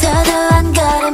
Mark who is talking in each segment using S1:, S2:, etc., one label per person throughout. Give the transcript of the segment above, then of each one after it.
S1: 더더한 걸음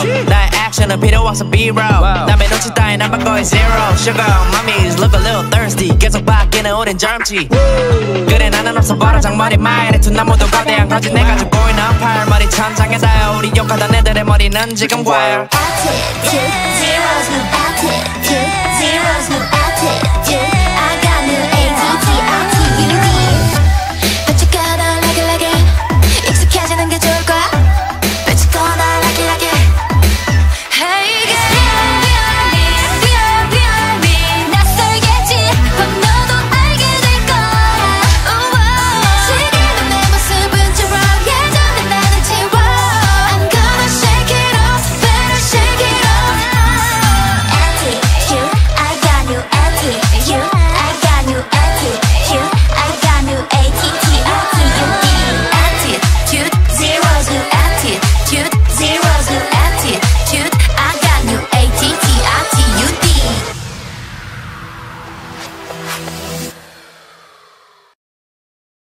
S1: zero. 나의
S2: 액션은 필요 없어 B-roll. 남의 눈치 따윈 안 받고 zero. Sugar on my knees, look a little thirsty. 계속 바뀌는 우린 젊지. 그래 나는 없어 바로 장머리 마이래 투난 모두 거대한 거지 내가 좀 보이는 팔머리 천장에다요 우리 욕하던 애들의 머리는 지금 wire.
S1: I took two zeros.